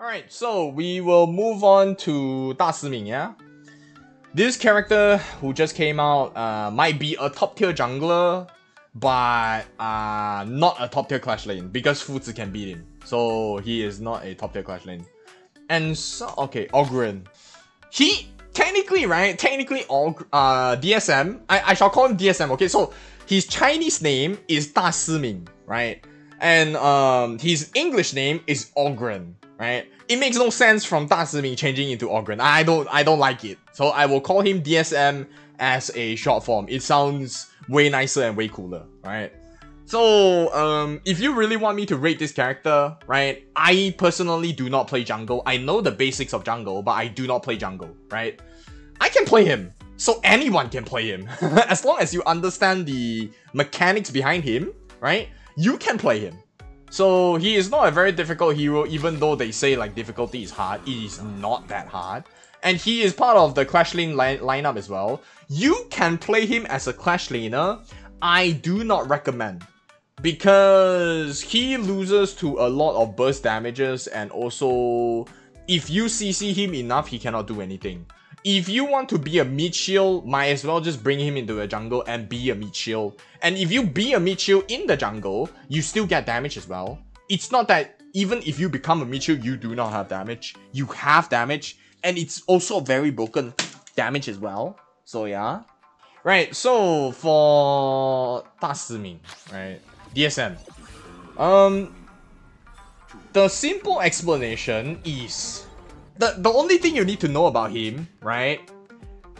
Alright, so we will move on to Da Siming, yeah? This character who just came out uh, might be a top tier jungler, but uh, not a top tier Clash lane because Fuzi can beat him. So he is not a top tier Clash lane. And so, okay, Augran. He, technically, right, technically, Og uh, DSM, I, I shall call him DSM, okay? So his Chinese name is Da Siming, right? And um, his English name is Augran, right? It makes no sense from Da Siming changing into Augran. I don't, I don't like it. So I will call him DSM as a short form. It sounds way nicer and way cooler, right? So, um, if you really want me to rate this character, right, I personally do not play jungle. I know the basics of jungle, but I do not play jungle, right? I can play him, so anyone can play him. as long as you understand the mechanics behind him, right, you can play him. So he is not a very difficult hero, even though they say like difficulty is hard. It is not that hard. And he is part of the Clash Lane li lineup as well. You can play him as a Clash Laner. I do not recommend because he loses to a lot of burst damages and also if you CC him enough, he cannot do anything. If you want to be a mid shield, might as well just bring him into the jungle and be a mid shield. And if you be a mid shield in the jungle, you still get damage as well. It's not that even if you become a mid shield, you do not have damage. You have damage, and it's also very broken damage as well. So yeah. Right, so for Da right? DSM. Um, the simple explanation is the the only thing you need to know about him, right,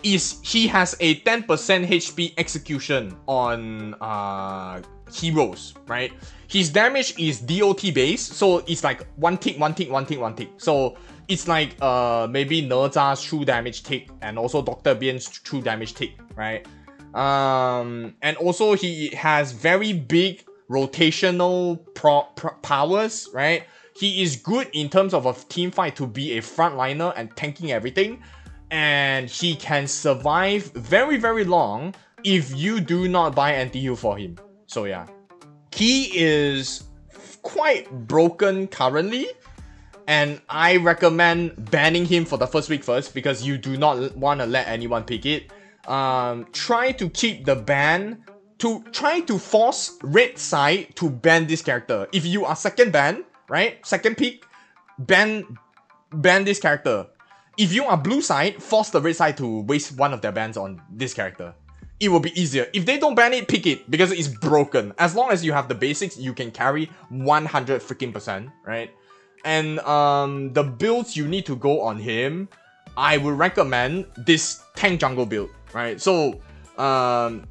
is he has a 10% HP execution on uh heroes, right? His damage is DOT based, so it's like one tick, one tick, one tick, one tick. So it's like uh maybe Nezha's true damage tick and also Dr. Bian's true damage tick, right? Um, and also he has very big rotational pro, pro powers, right? He is good in terms of a team fight to be a frontliner and tanking everything. And he can survive very, very long if you do not buy anti-heal for him. So yeah. He is quite broken currently. And I recommend banning him for the first week first because you do not want to let anyone pick it. Um, try to keep the ban to try to force red side to ban this character. If you are second ban, right? Second pick, ban ban this character. If you are blue side, force the red side to waste one of their bans on this character. It will be easier. If they don't ban it, pick it because it's broken. As long as you have the basics, you can carry 100 freaking percent, right? And um, the builds you need to go on him, I would recommend this tank jungle build, right? So um,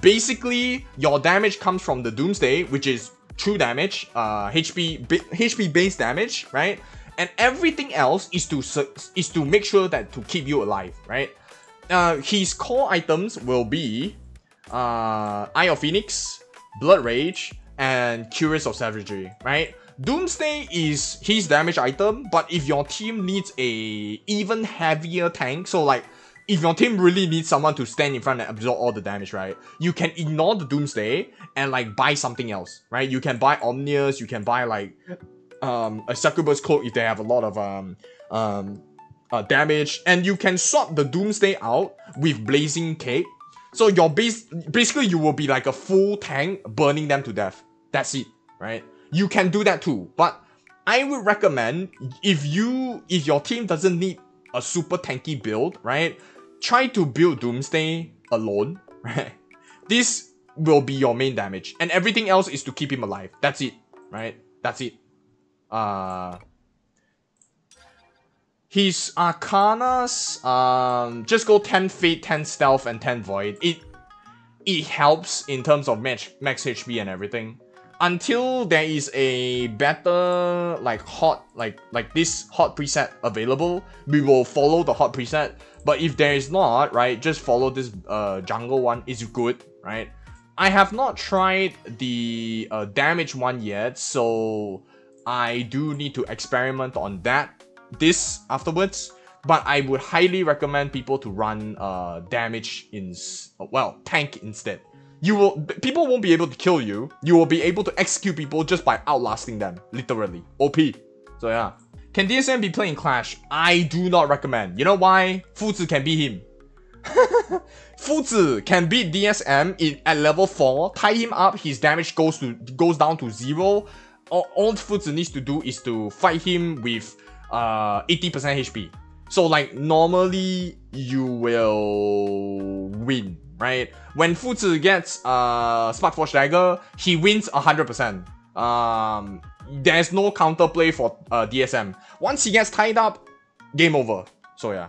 basically your damage comes from the Doomsday, which is true damage, uh, HP HP base damage, right? And everything else is to is to make sure that to keep you alive, right? Uh, his core items will be uh, Eye of Phoenix, Blood Rage, and Cuirass of Savagery, right? Doomsday is his damage item, but if your team needs a even heavier tank, so like if your team really needs someone to stand in front and absorb all the damage, right? You can ignore the Doomsday and like buy something else, right? You can buy Omnius, you can buy like um, a Succubus Cloak if they have a lot of um, um, uh, damage, and you can swap the Doomsday out with Blazing Cape. So your base, basically you will be like a full tank burning them to death. That's it, right? You can do that too, but I would recommend if you if your team doesn't need a super tanky build, right? Try to build Doomsday alone, right? This will be your main damage. And everything else is to keep him alive. That's it, right? That's it. Uh, his Arcanas, um, just go 10 Fate, 10 Stealth, and 10 Void. It it helps in terms of max, max HP and everything. Until there is a better, like, hot, like, like this hot preset available, we will follow the hot preset but if there is not, right, just follow this uh, jungle one. It's good, right? I have not tried the uh, damage one yet, so I do need to experiment on that this afterwards. But I would highly recommend people to run uh, damage in, well, tank instead. You will, people won't be able to kill you. You will be able to execute people just by outlasting them, literally. OP. So yeah. Can DSM be playing Clash? I do not recommend. You know why? Fuzi can beat him. Fuzi can beat DSM in, at level 4, tie him up, his damage goes to goes down to 0. All, all Fuzi needs to do is to fight him with uh 80% HP. So like normally you will win, right? When Fuzi gets uh Spark Forge Dagger, he wins 100%. Um there's no counterplay for uh, DSM. Once he gets tied up, game over. So yeah.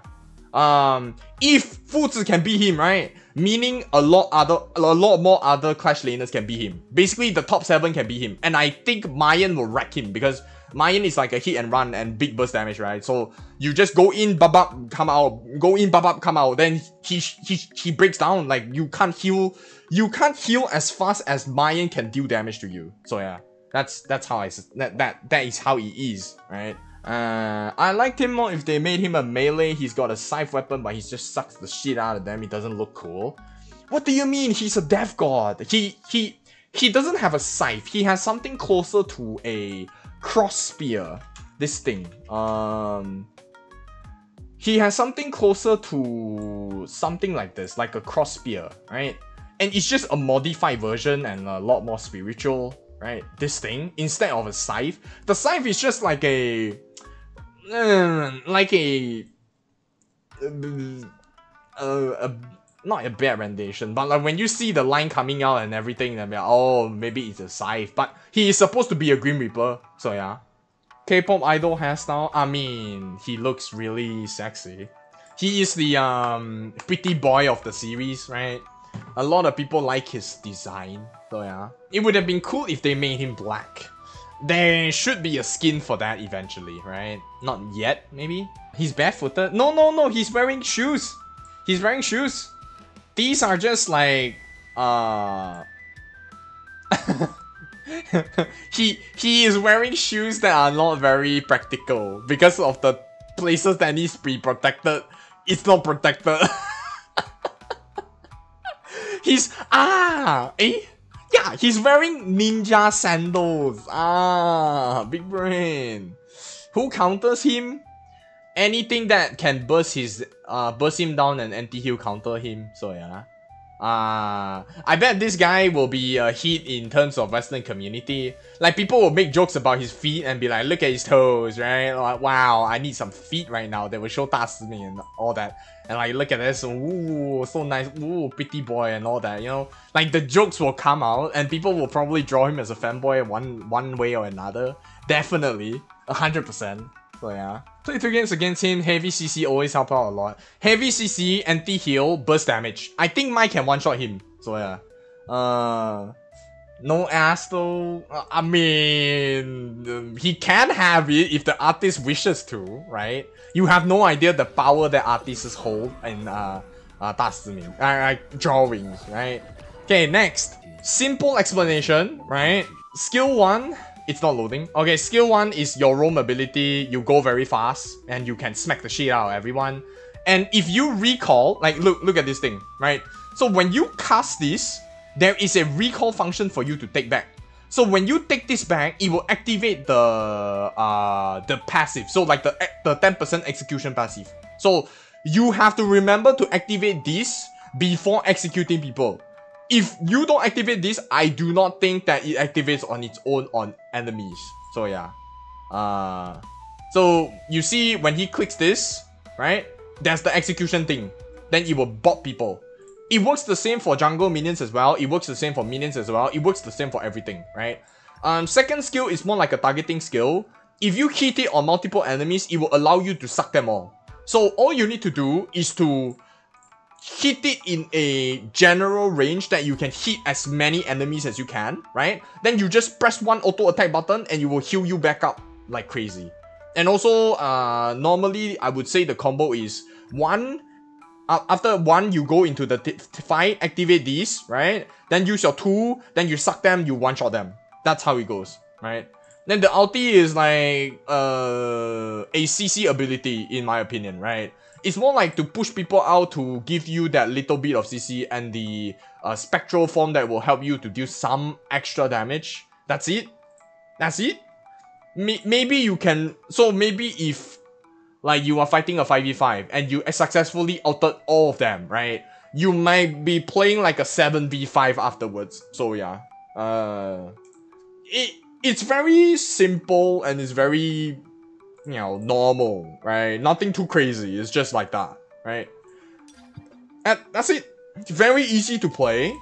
Um, if Fuzi can beat him, right? Meaning a lot other, a lot more other Clash laners can beat him. Basically, the top seven can beat him, and I think Mayene will wreck him because Mayene is like a hit and run and big burst damage, right? So you just go in, up, come out, go in, up, come out. Then he he he breaks down. Like you can't heal, you can't heal as fast as Mayene can deal damage to you. So yeah. That's that's how I that that that is how he is, right? Uh, I liked him more if they made him a melee. He's got a scythe weapon, but he just sucks the shit out of them. He doesn't look cool. What do you mean? He's a death god. He he he doesn't have a scythe. He has something closer to a cross spear. This thing. Um. He has something closer to something like this, like a cross spear, right? And it's just a modified version and a lot more spiritual right? This thing instead of a scythe. The scythe is just like a, uh, like a, a, not a bad rendition, but like when you see the line coming out and everything, then like, oh, maybe it's a scythe. But he is supposed to be a Grim Reaper, so yeah. K-pop idol hairstyle. I mean, he looks really sexy. He is the um pretty boy of the series, right? A lot of people like his design. So yeah. It would have been cool if they made him black. There should be a skin for that eventually, right? Not yet, maybe? He's barefooted? No, no, no, he's wearing shoes! He's wearing shoes! These are just like... Uh... he he is wearing shoes that are not very practical because of the places that needs to be protected. It's not protected. He's ah eh yeah, he's wearing ninja sandals. Ah, big brain. Who counters him? Anything that can burst his uh burst him down and anti-heal counter him. So yeah. Ah, uh, I bet this guy will be a hit in terms of wrestling community. Like people will make jokes about his feet and be like, look at his toes, right? Like, wow, I need some feet right now. They will show Tasumi and all that. And like, look at this, ooh, so nice, ooh, pretty boy and all that, you know? Like the jokes will come out and people will probably draw him as a fanboy one, one way or another. Definitely, 100%. So yeah. Play two games against him, heavy CC always help out a lot. Heavy CC, anti-heal, burst damage. I think Mike can one-shot him. So yeah. Uh, no ass though. Uh, I mean, um, he can have it if the artist wishes to, right? You have no idea the power that artists hold in uh, uh, 大师名, uh, uh, drawings, right? Okay, next. Simple explanation, right? Skill 1, it's not loading. Okay, skill 1 is your roam ability. You go very fast and you can smack the shit out of everyone. And if you recall, like look look at this thing, right? So when you cast this, there is a recall function for you to take back. So when you take this back, it will activate the uh the passive. So like the the 10% execution passive. So you have to remember to activate this before executing people if you don't activate this, I do not think that it activates on its own on enemies. So yeah. Uh, so you see when he clicks this, right? That's the execution thing. Then it will bot people. It works the same for jungle minions as well. It works the same for minions as well. It works the same for everything, right? Um, second skill is more like a targeting skill. If you hit it on multiple enemies, it will allow you to suck them all. So all you need to do is to hit it in a general range that you can hit as many enemies as you can, right? Then you just press one auto attack button and you will heal you back up like crazy. And also, uh, normally I would say the combo is one, uh, after one you go into the fight, activate these, right? Then use your two, then you suck them, you one-shot them. That's how it goes, right? Then the ulti is like uh, a CC ability in my opinion, right? It's more like to push people out to give you that little bit of CC and the uh, spectral form that will help you to do some extra damage. That's it. That's it. may- maybe you can. So maybe if like you are fighting a 5v5 and you successfully altered all of them, right? You might be playing like a 7v5 afterwards. So yeah. Uh it it's very simple and it's very you know normal, right? Nothing too crazy. It's just like that, right? And that's it. It's very easy to play,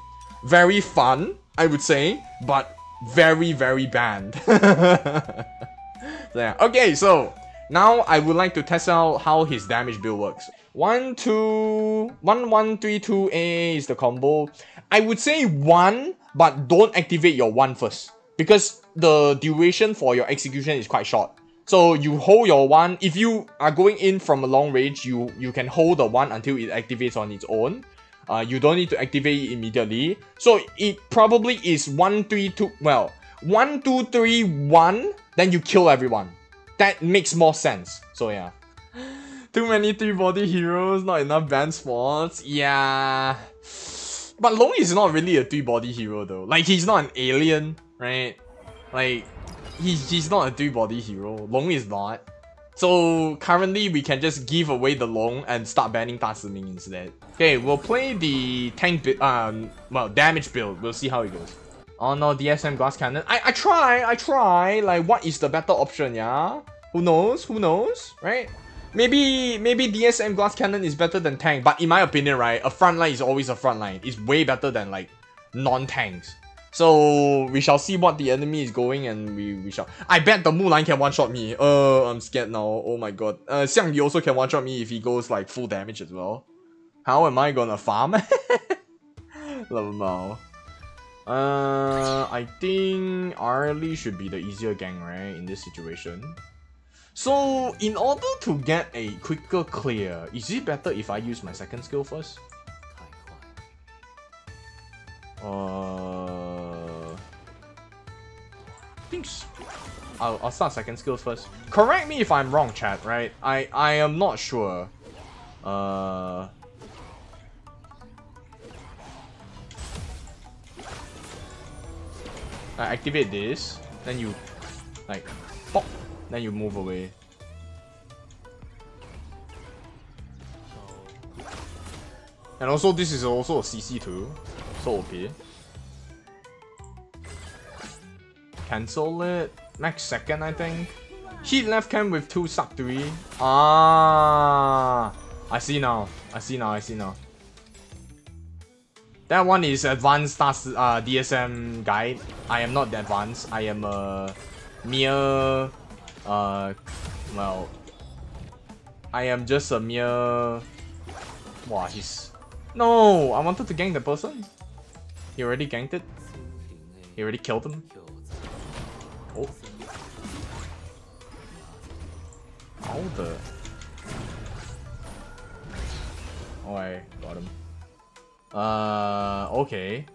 very fun, I would say, but very very banned. so yeah. Okay, so now I would like to test out how his damage build works. 1, 2, 1, 1, 3, 2, A is the combo. I would say 1, but don't activate your 1 first. Because the duration for your execution is quite short. So you hold your 1, if you are going in from a long range, you, you can hold the 1 until it activates on its own. Uh, you don't need to activate it immediately. So it probably is 1, 3, 2, well, 1, 2, 3, 1, then you kill everyone that makes more sense. So yeah. Too many three-body heroes, not enough band spots. Yeah. But Long is not really a three-body hero though. Like he's not an alien, right? Like he's he's not a three-body hero. Long is not. So currently we can just give away the Long and start banning Da instead. Okay, we'll play the tank build, um, well, damage build. We'll see how it goes. Oh no, DSM glass cannon. I, I try, I try. Like, what is the better option, yeah? Who knows? Who knows? Right? Maybe maybe DSM glass cannon is better than tank, but in my opinion, right, a front line is always a front line. It's way better than like non-tanks. So we shall see what the enemy is going and we, we shall I bet the Mulan can one-shot me. Uh I'm scared now. Oh my god. Uh Xiang Yu also can one-shot me if he goes like full damage as well. How am I gonna farm? Love Mao. Uh, I think Arli should be the easier gang, right, in this situation. So, in order to get a quicker clear, is it better if I use my second skill first? Uh, I'll, I'll start second skills first. Correct me if I'm wrong, chat, right? I, I am not sure. Uh, I activate this, then you like pop, then you move away. And also this is also a CC too, so OP. Cancel it. next second I think. Heat left camp with two sub 3. Ah, I see now. I see now. I see now. That one is advanced uh, DSM guide. I am not advanced. I am a mere, uh, well, I am just a mere. Wow, he's. No, I wanted to gank the person. He already ganked it. He already killed him. How the? Oh, I got him. Uh, okay.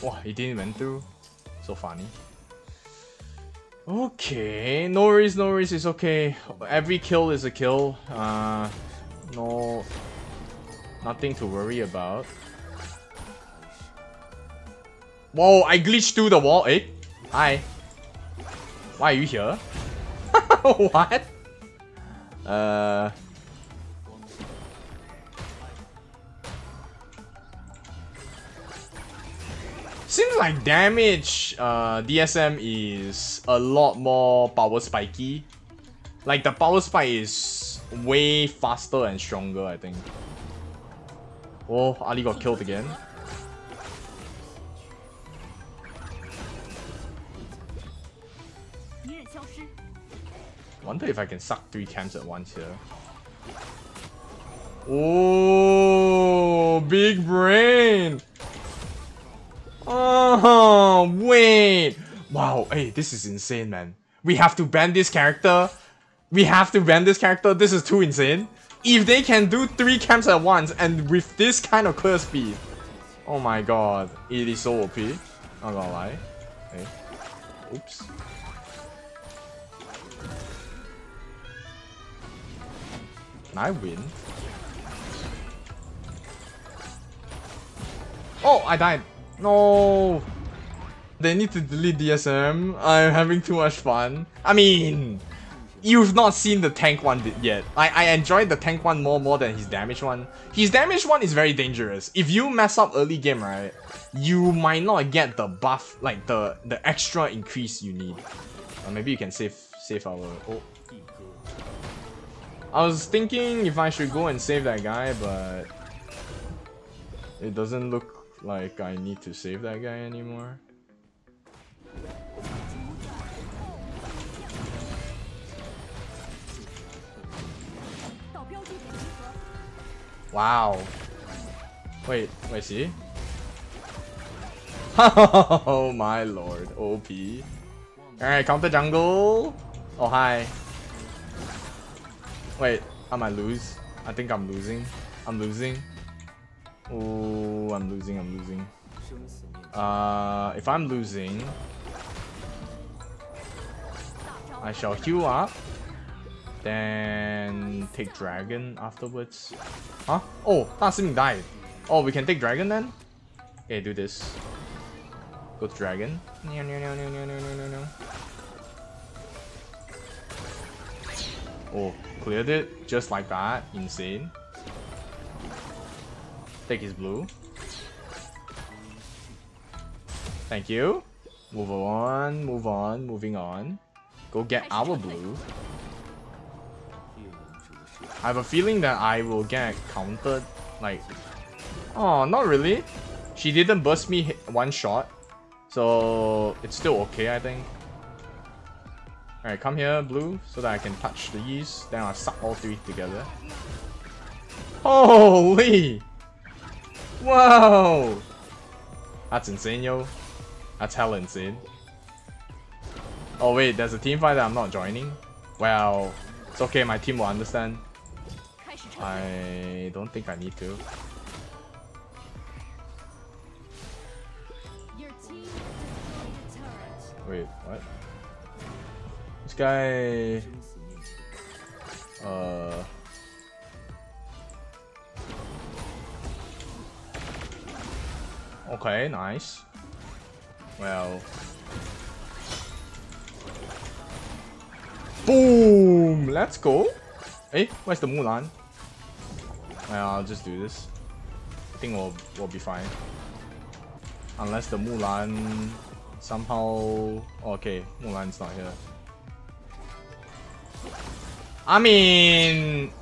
Wow, he didn't went through. So funny. Okay, no worries, no worries, it's okay. Every kill is a kill. Uh, no, nothing to worry about. Whoa, I glitched through the wall. Eh? Hi. Why are you here? what? Uh. Seems like damage uh, DSM is a lot more power spiky. Like the power spike is way faster and stronger, I think. Oh, Ali got killed again. Wonder if I can suck three camps at once here. Oh, big brain! Oh, wait! Wow, hey, this is insane, man. We have to ban this character. We have to ban this character. This is too insane. If they can do three camps at once and with this kind of clear speed. Oh my god, it is so OP. I'm not gonna lie. Okay. Oops. I win? Oh, I died. No. They need to delete DSM. I'm having too much fun. I mean, you've not seen the tank one yet. I, I enjoyed the tank one more more than his damage one. His damage one is very dangerous. If you mess up early game, right, you might not get the buff, like the, the extra increase you need. Or maybe you can save save our... Oh. I was thinking if I should go and save that guy, but... It doesn't look like I need to save that guy anymore. Wow. Wait, wait, see? Oh my lord, OP. Alright, counter jungle. Oh, hi. Wait, am I lose. I think I'm losing. I'm losing. Oh, I'm losing, I'm losing. Uh, if I'm losing, I shall heal up. Then take dragon afterwards. Huh? Oh, Simi died. Oh, we can take dragon then? Okay, do this. Go to dragon. No, no, no, no, no, no, no, no. Oh, cleared it just like that. Insane. Take his blue. Thank you. Move on, move on, moving on. Go get our blue. I have a feeling that I will get countered. Like, oh, not really. She didn't burst me one shot. So, it's still okay, I think. Alright, come here, blue, so that I can touch the yeast. Then I'll suck all three together. Holy! Whoa! That's insane, yo. That's hella insane. Oh wait, there's a team fight that I'm not joining? Well, it's okay, my team will understand. I don't think I need to. Wait, what? Guy... Uh... Okay, nice. Well... Boom! Let's go! Hey, where's the Mulan? Well, I'll just do this. I think we'll, we'll be fine. Unless the Mulan somehow... Okay, Mulan's not here. I mean...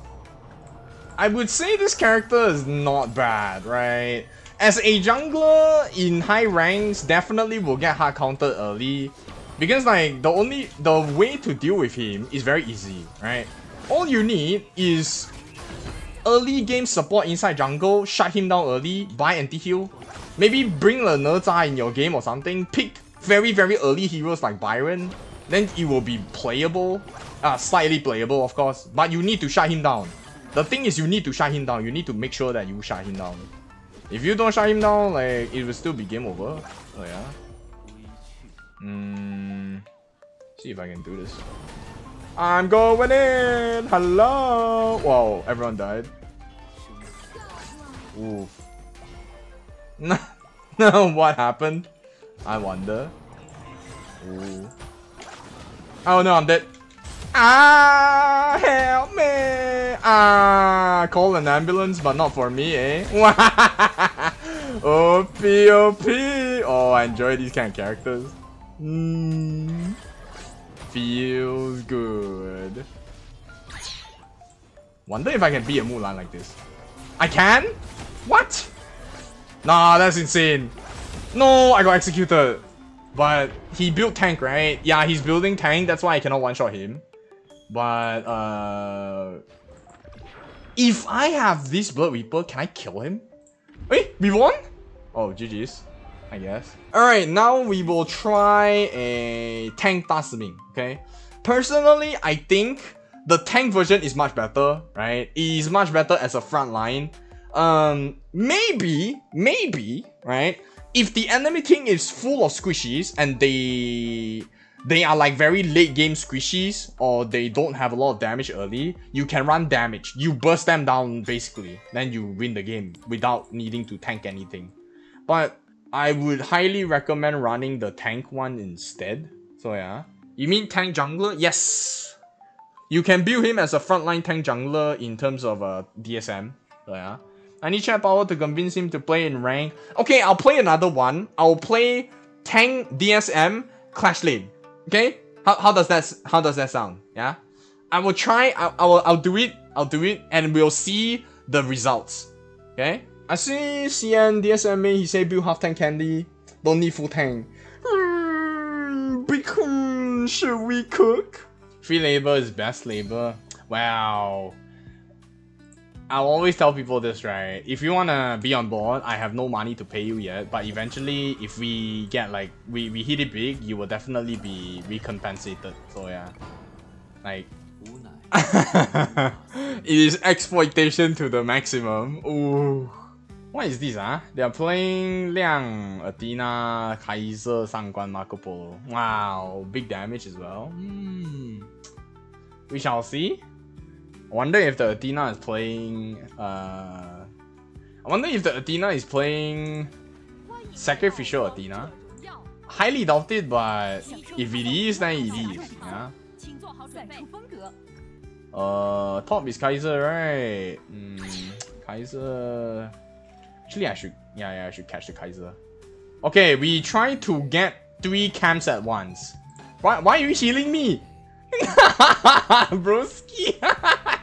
I would say this character is not bad, right? As a jungler in high ranks, definitely will get hard countered early. Because like, the only... The way to deal with him is very easy, right? All you need is early game support inside jungle, shut him down early, buy anti-heal. Maybe bring a Nezha in your game or something, pick very very early heroes like Biron, then it will be playable. Uh, slightly playable of course, but you need to shut him down. The thing is you need to shut him down, you need to make sure that you shut him down. If you don't shut him down, like, it will still be game over. Oh yeah. Hmm. See if I can do this. I'm going in! Hello! Whoa, everyone died. Oof. No, what happened? I wonder. Ooh. Oh no, I'm dead. Ah, help me! Ah, call an ambulance, but not for me, eh? OP, OP! Oh, I enjoy these kind of characters. Hmm feels good. Wonder if I can beat a Mulan like this. I can? What? Nah, that's insane. No, I got executed. But he built tank, right? Yeah, he's building tank. That's why I cannot one-shot him. But, uh... If I have this Blood Reaper, can I kill him? Wait, we won? Oh, GG's. I guess. Alright, now we will try a tank Da Siming, okay? Personally, I think the tank version is much better, right? It is much better as a front line. Um, maybe, maybe, right? If the enemy team is full of squishies and they they are like very late game squishies or they don't have a lot of damage early, you can run damage. You burst them down basically. Then you win the game without needing to tank anything. but I would highly recommend running the tank one instead. So yeah. You mean tank jungler? Yes. You can build him as a frontline tank jungler in terms of uh, DSM. So yeah. I need chat power to convince him to play in rank. Okay, I'll play another one. I'll play tank DSM Clash Lane. Okay? How, how does that how does that sound? Yeah? I will try, I, I will I'll do it, I'll do it, and we'll see the results. Okay? I see CN DSMA, he say build half tank candy. Don't need full tank. Mm, Bacon, should we cook? Free labor is best labor. Wow. I'll always tell people this, right? If you wanna be on board, I have no money to pay you yet, but eventually, if we get like, we, we hit it big, you will definitely be recompensated. So yeah. Like, it is exploitation to the maximum. Ooh. What is this, ah? Huh? They are playing Liang, Athena, Kaiser, Shangguan, Marco Polo. Wow, big damage as well. Hmm. We shall see. Wonder if the Athena is playing. Uh, I wonder if the Athena is playing Sacrificial Athena. Highly doubted, but if it is, then it is. Yeah. Uh, top is Kaiser, right? Mm, Kaiser. Actually, I should. Yeah, yeah, I should catch the Kaiser. Okay, we try to get three camps at once. Why, why are you healing me? Broski.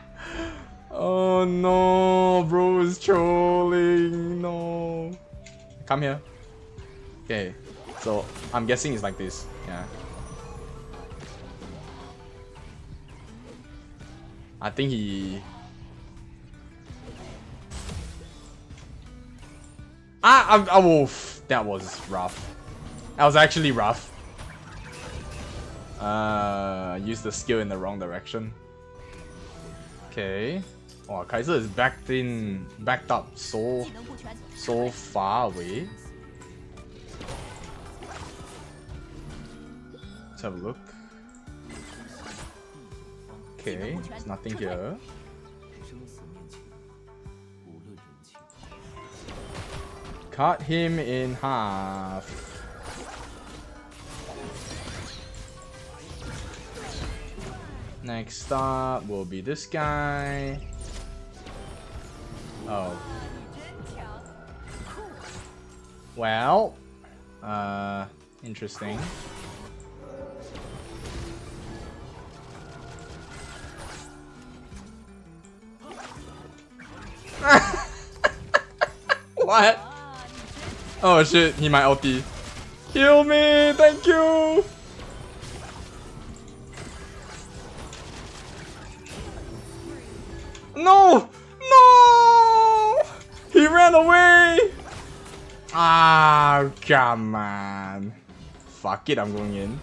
oh no, bro is trolling. No. Come here. Okay, so I'm guessing it's like this. Yeah. I think he... Ah, I, I, oof, that was rough. That was actually rough. Uh, use the skill in the wrong direction. Okay. Oh, Kaiser is backed in, backed up so, so far away. Let's have a look. Okay, there's nothing here. Cut him in half. Next up will be this guy. Oh. Well, uh, interesting. what? Oh shit, he might ulti. Heal me, thank you! No! No! Ah, come on. Fuck it, I'm going in.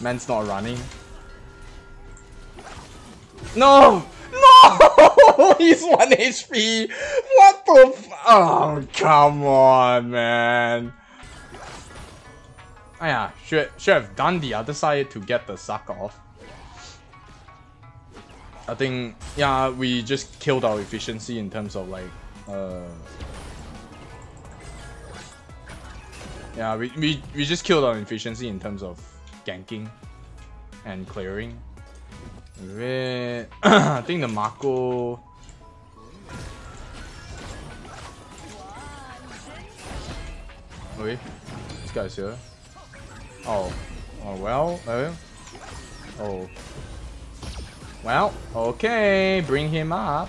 Man's not running. No! No! He's 1 HP! What the f- Oh, come on, man. Oh yeah, should, should have done the other side to get the suck off. I think, yeah, we just killed our efficiency in terms of like, uh... Yeah, we, we, we just killed our efficiency in terms of ganking and clearing. I think the Mako... Wait, this guy's here. Oh, oh well, uh, oh. Well, okay, bring him up.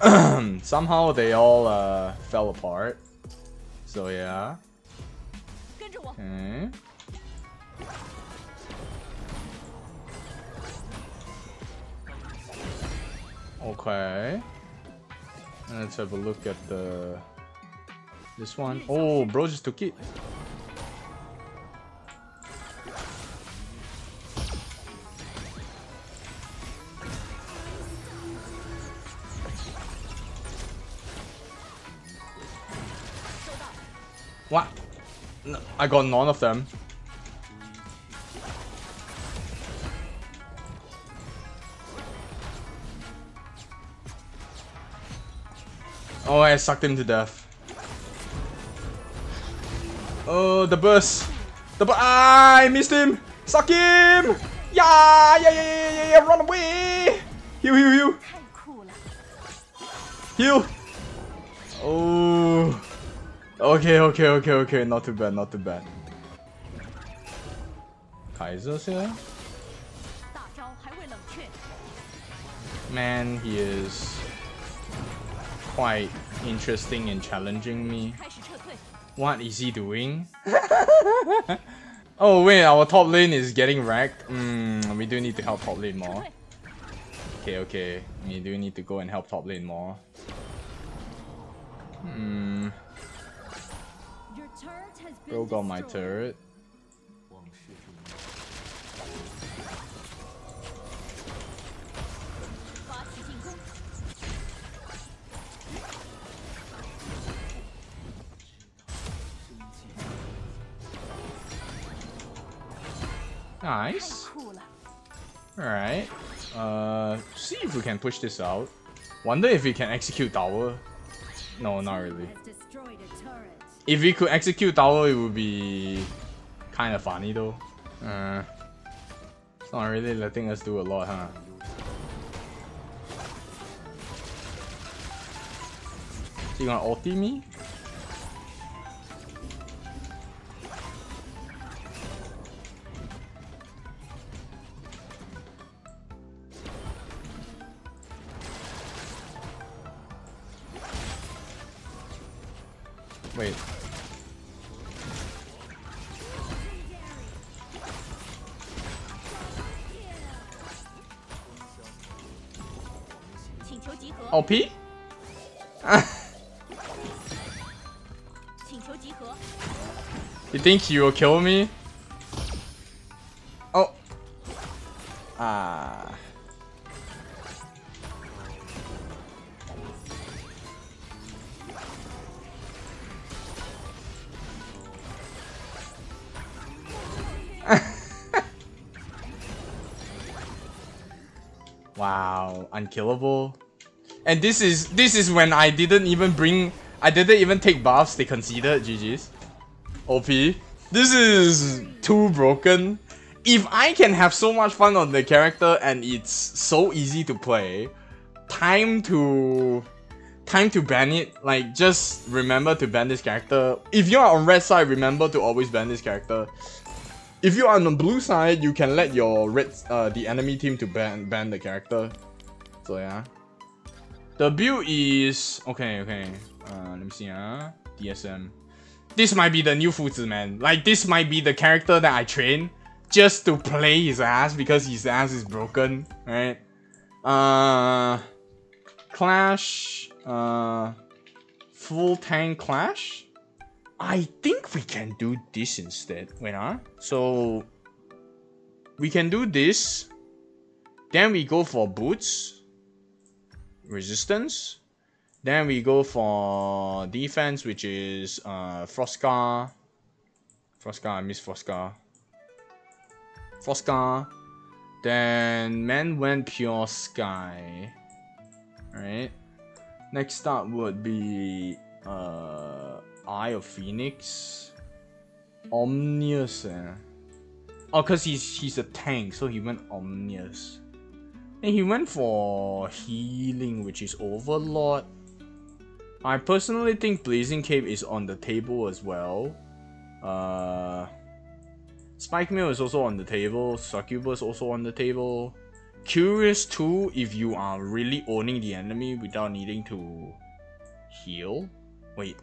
Somehow they all uh, fell apart. So yeah. Hmm. Okay. Okay. And let's have a look at the this one. Oh, bro just took it. What? No, I got none of them. Oh, I sucked him to death. Oh, the burst. The burst. Ah, I missed him. Suck him. Yeah, yeah, yeah, yeah, yeah, yeah. Run away. Heal, heal, heal. Heal. Okay, okay, okay, okay. Not too bad, not too bad. Kaiser's here. Man, he is quite interesting and challenging me. What is he doing? oh wait, our top lane is getting wrecked. Hmm, we do need to help top lane more. Okay, okay. We do need to go and help top lane more. Hmm. Bro got my turret. Nice. Alright. Uh, see if we can push this out. Wonder if we can execute tower. No, not really. If we could execute tower, it would be kind of funny though. Uh, it's not really letting us do a lot, huh? He gonna ulti me? Wait. OP? you think you will kill me? Unkillable. And this is this is when I didn't even bring I didn't even take buffs they conceded GG's. OP. This is too broken. If I can have so much fun on the character and it's so easy to play, time to time to ban it. Like just remember to ban this character. If you're on red side, remember to always ban this character. If you're on the blue side, you can let your red uh, the enemy team to ban ban the character. So yeah. The build is okay, okay. Uh, let me see, uh, DSM. This might be the new Fuzi man. Like this might be the character that I train just to play his ass because his ass is broken, right? Uh, Clash, uh, full tank Clash. I think we can do this instead. Wait, huh? So we can do this. Then we go for boots resistance. Then we go for defense, which is uh, Froscar. Froscar, I miss Froscar. Froscar. Then man went pure sky. Alright. Next up would be uh, Eye of Phoenix. Omnius. Eh? Oh, cause he's he's a tank, so he went Omnius. And he went for healing, which is Overlord. I personally think Blazing Cape is on the table as well. Uh, Spike Mill is also on the table. Succubus also on the table. Curious too if you are really owning the enemy without needing to heal. Wait.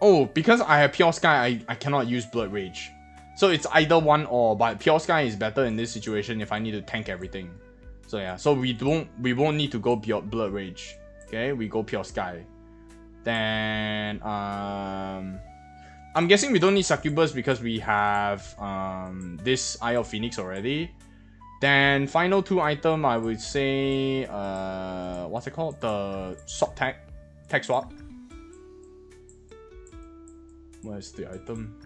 Oh, because I have Pure Sky, I, I cannot use Blood Rage. So it's either one or, but Pure Sky is better in this situation if I need to tank everything. So yeah, so we don't we won't need to go beyond Blood Rage. Okay, we go Pure Sky. Then um I'm guessing we don't need Succubus because we have um this Eye of Phoenix already. Then final two item I would say uh what's it called? The swap tag tag swap. Where's the item?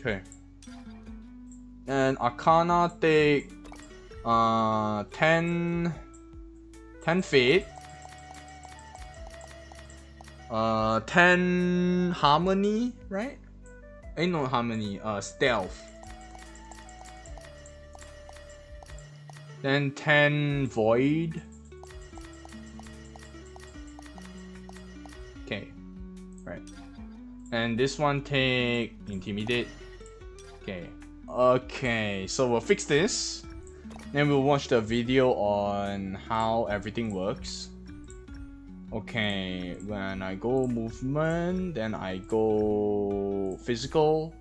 Okay. And Arcana take uh, 10, 10 feet. Uh, 10 harmony, right? Ain't no harmony, uh, stealth. Then 10 void. Okay, right. And this one take intimidate. Okay. Okay, so we'll fix this. Then we'll watch the video on how everything works. Okay, when I go movement, then I go physical,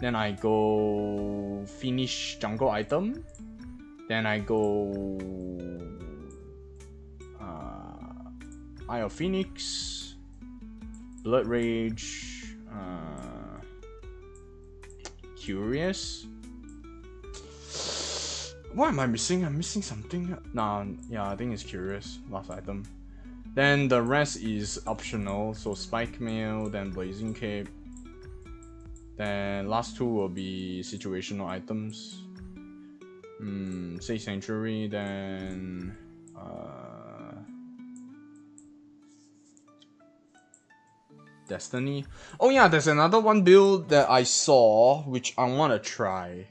then I go finish jungle item, then I go uh, Eye of Phoenix, Blood Rage, uh, Cuirass. What am I missing? I'm missing something. Nah, yeah, I think it's Cuirass, last item. Then the rest is optional, so Spike Mail, then Blazing Cape. Then last two will be situational items. Hmm, say Sanctuary, then... Uh, Destiny. Oh yeah, there's another one build that I saw, which I want to try.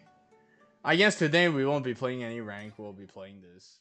I guess today we won't be playing any rank, we'll be playing this.